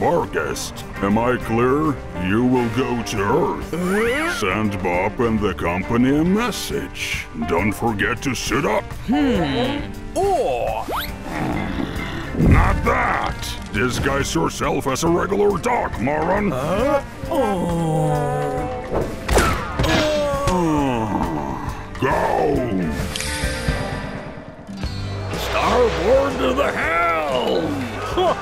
Barghest, am I clear? You will go to Earth. Send Bob and the company a message. Don't forget to sit up. Hmm. Oh! Not that! Disguise yourself as a regular dog, moron! Go!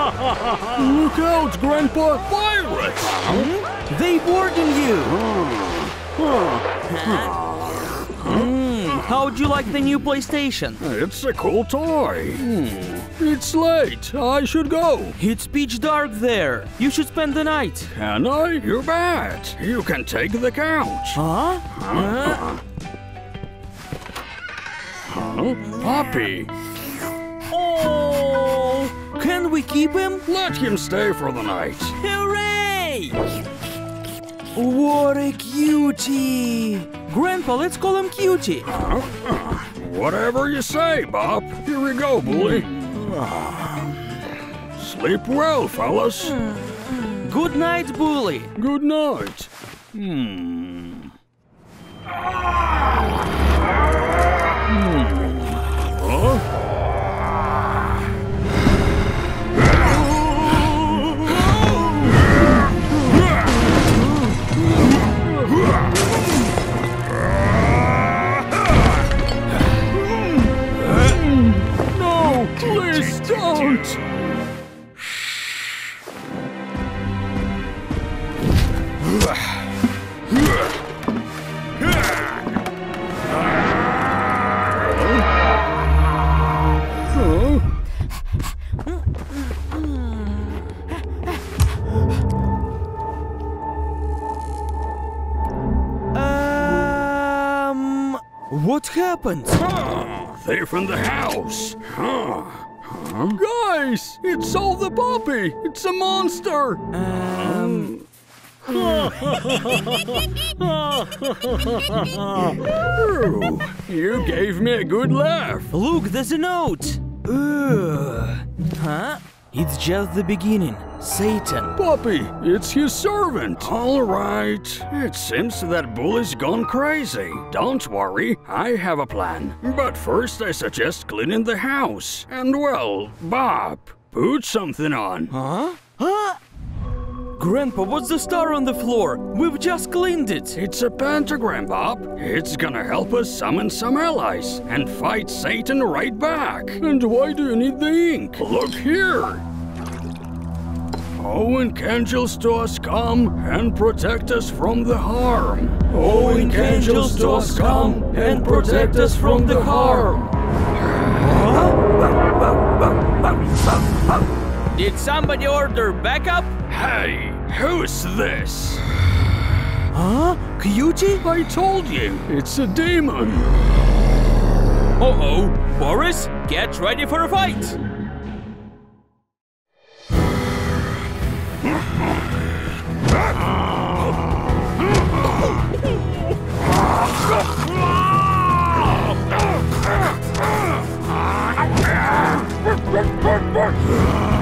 Look out, Grandpa! Pirates! They boarding you! Hmm, how'd you like the new PlayStation? It's a cool toy. It's late. I should go. It's pitch dark there. You should spend the night. Can I? You bet. You can take the couch. Huh? Huh? Huh? Puppy! Can we keep him? let him stay for the night. Hooray! What a cutie! Grandpa, let's call him Cutie. Whatever you say, Bob. Here we go, bully. Sleep well, fellas. Good night, Bully. Good night. Hmm. What happened? Thief in the house. Huh. Huh? Guys, it's all the puppy. It's a monster. Um. Ooh, you gave me a good laugh. Look, there's a note. Ugh. Huh? It's just the beginning. Satan. Puppy, it's his servant. All right. It seems that Bully's gone crazy. Don't worry, I have a plan. But first, I suggest cleaning the house. And well, Bob, put something on. Huh? Huh? Grandpa, what's the star on the floor? We've just cleaned it. It's a pentagram, Bob. It's gonna help us summon some allies and fight Satan right back. And why do you need the ink? Look here. Owen angels to us come and protect us from the harm. Owen angels to us come and protect us from the harm. Did somebody order backup? Hey, who's this? Huh? Cutie? I told you, it's a demon. Uh oh. Boris, get ready for a fight.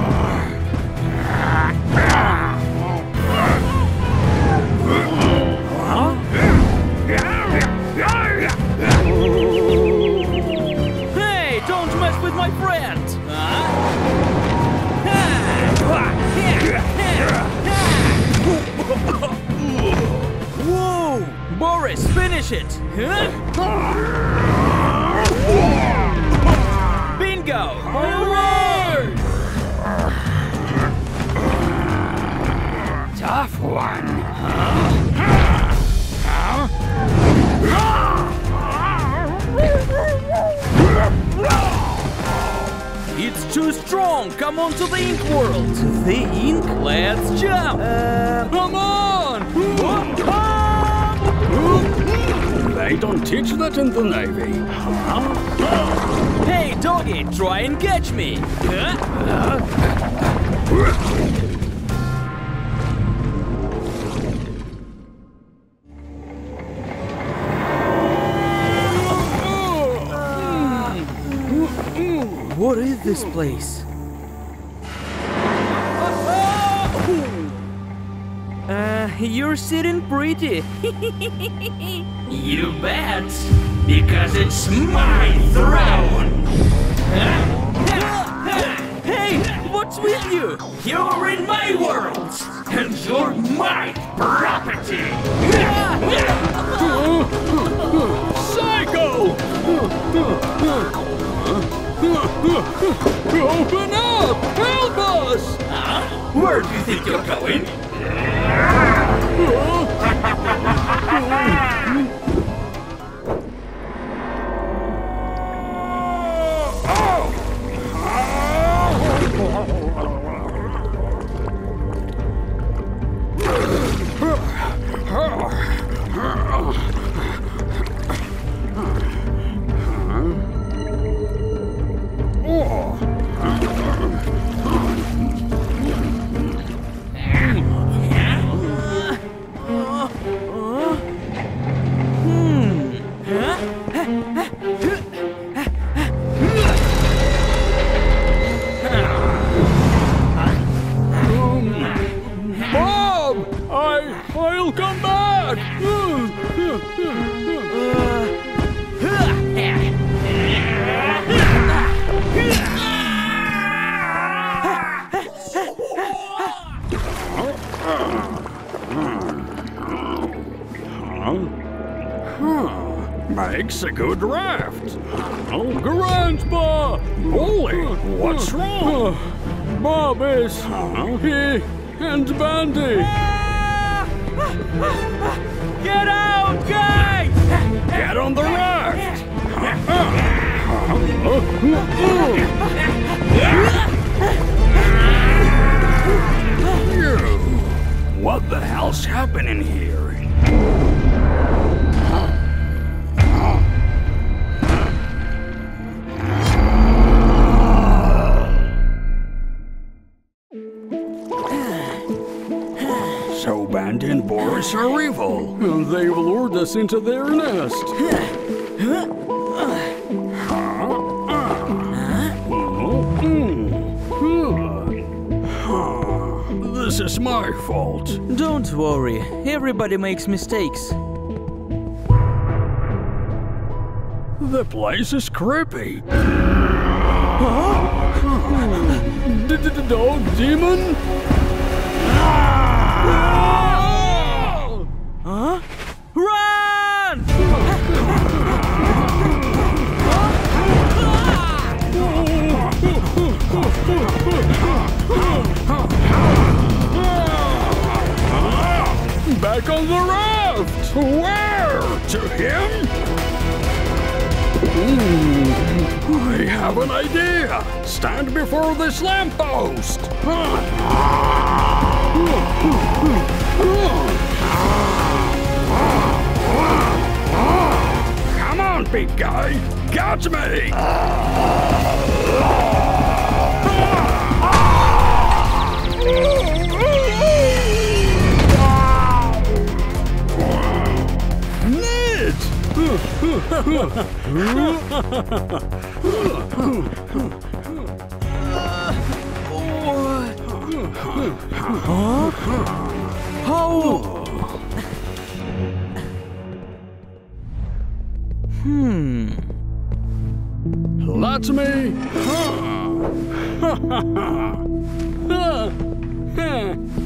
Boris, finish it! Bingo! Hooray! Tough one. It's too strong! Come on to the ink world! The ink? Let's jump! Uh, Come on! They don't teach that in the Navy. Hey, doggy, try and catch me! What is this place? You're sitting pretty. You bet, because it's my throne. hey, what's with you? You're in my world, and you're my property. Psycho! Open up! Help us! Where do you think you're going? I'll come back! Makes a good raft. Oh, Grandpa! Bully, what's wrong? Bob is... He and Bendy. Get out, guys! Get on the raft! What the hell's happening here? And are evil, and they've lured us into their nest. This is my fault. Don't worry, everybody makes mistakes. The place is creepy. Dog demon? I have an idea. Stand before this lamppost. Come on, big guy. Catch me. Ned! Oh! Hmm. Let me.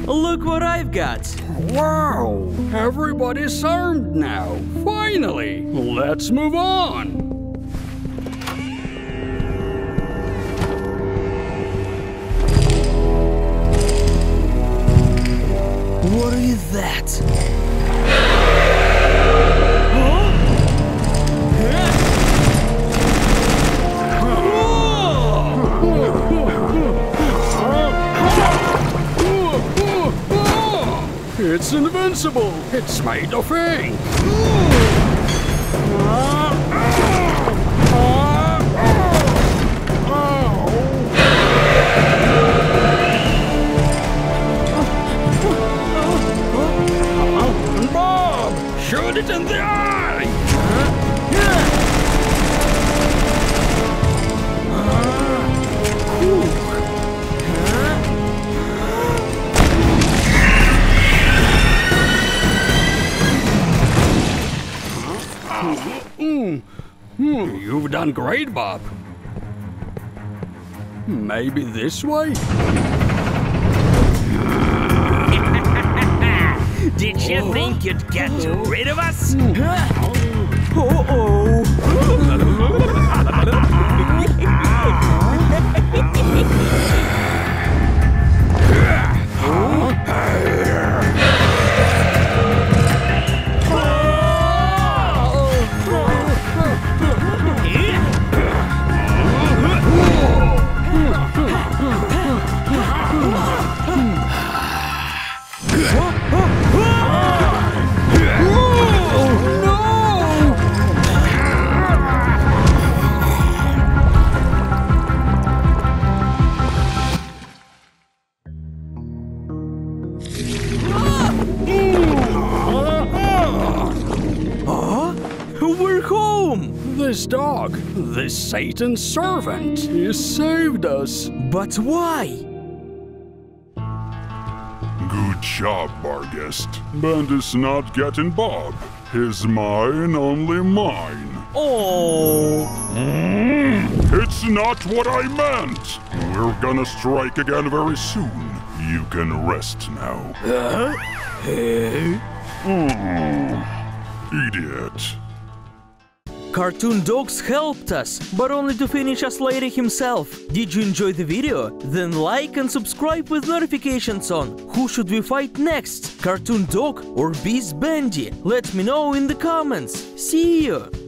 Look what I've got. wow! Everybody's armed now. Finally! Let's move on. What is that? It's invincible. It's made of ink. Hmm, you've done great, Bob. Maybe this way? Did you oh. think you'd get oh. rid of us? Hmm. Uh-oh. This dog, this Satan's servant, he saved us. But why? Good job, Barghest. Bandit's not is not getting Bob. He's mine, only mine. Oh, It's not what I meant! We're gonna strike again very soon. You can rest now. Huh? Mm. Idiot. Cartoon Dogs helped us, but only to finish us later himself. Did you enjoy the video? Then like and subscribe with notifications on. Who should we fight next? Cartoon Dog or Beast Bendy? Let me know in the comments. See you!